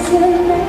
is a